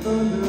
한 번도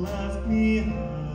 people ask